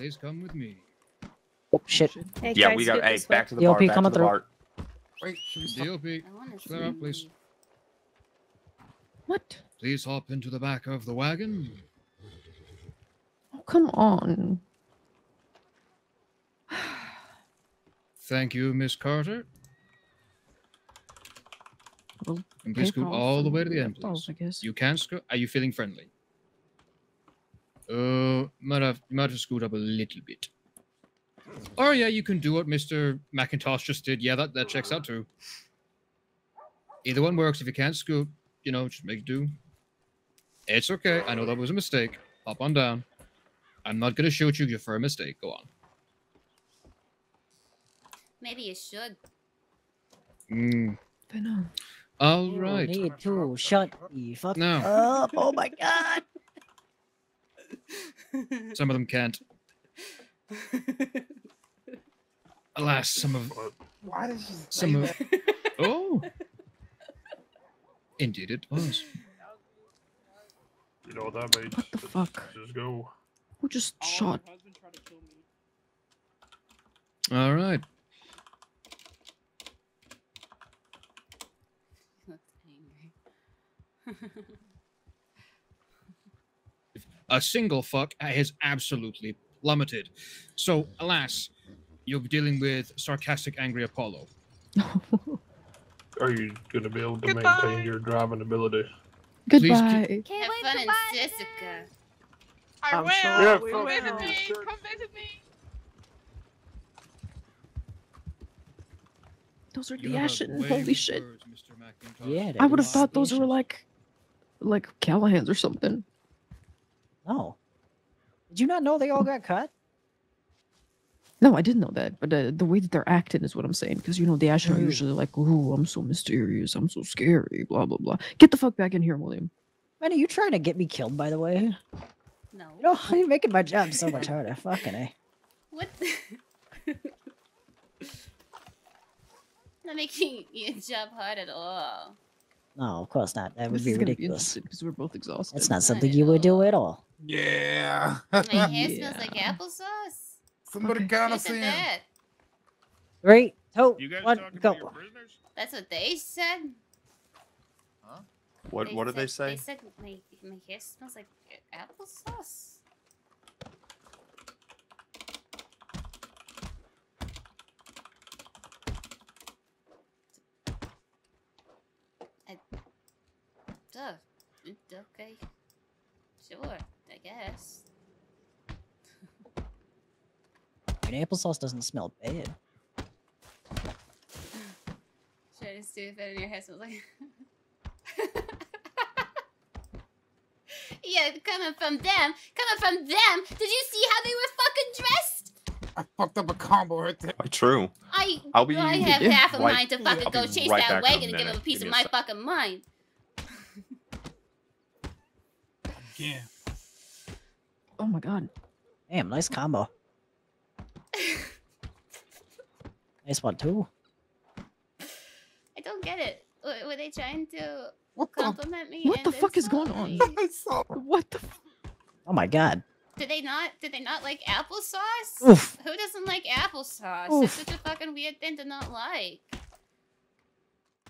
please come with me. Oh shit. Hey, Yeah, guys, we got. Hey, way. back to the DLP bar. Back to coming the through. bar. Wait, should we stop? DOP, I want clear out, please. What? Please hop into the back of the wagon. Oh, come on. Thank you, Miss Carter. Well, And please okay, scoot all the way to the end, please. I guess. You can scoot. Are you feeling friendly? Uh, Might have you might have scoot up a little bit. Oh yeah, you can do what Mr. McIntosh just did. Yeah, that, that checks out too. Either one works. If you can't scoot, you know, just make do. It's okay. I know that was a mistake. Hop on down. I'm not gonna shoot you for a mistake. Go on. Maybe you should. Mm. I know. All You right. need to shut the fuck Now. up. Oh my god. Some of them can't. Alas, some of Why did you say some of that? oh, indeed it was. You know what that means? What the fuck? Just go. Who just shot? All right. Looks angry. A single fuck has absolutely plummeted. So, alas, you're dealing with sarcastic, angry Apollo. Are you gonna be able to Goodbye. maintain your driving ability? Goodbye. Have Can't wait fun to in buy Sisika. I I'm will. sure Yeah, Come fuck visit me. Sure. Come visit me. Those are You the Ashen. Holy shit. words, Yeah, I would have thought those were like, like Callahan's or something. No. Did you not know they all got cut? No, I didn't know that, but uh, the way that they're acting is what I'm saying. Because you know the Ashen are Mm. usually like, "Ooh, I'm so mysterious, I'm so scary," blah blah blah. Get the fuck back in here, William. Man, are you trying to get me killed, by the way? No. You know, you're making my job so much harder. Fucking A. What? The... Not making your job hard at all. No, of course not. That would This be ridiculous. because we're both exhausted. That's not Not something at you would do at all. Yeah. My hair smells like applesauce. Somebody Okay. count Who us in. that? Three, two, You guys one, go. about? That's what they said. What What did they say? They said my, my hair smells like applesauce. I, duh. Okay. Sure, I guess. I mean, applesauce doesn't smell bad. Try to see if it in your hair smells like. yeah, coming from them, coming from them. Did you see how they were fucking dressed? I fucked up a combo right there. Oh, true. I I'll be I have Yeah. half a right- mind to fucking I'll go chase right that back in a wagon and give him a piece Give of my sec. fucking mind. Yeah. Oh my god. Damn, nice combo. Nice one too. I don't get it. W- Were they trying to What the? compliment me? What the fuck is going on? I saw. What the? F- Oh my god. Did they not? Did they not like applesauce? Oof. Who doesn't like applesauce? Oof. That's such a fucking weird thing to not like.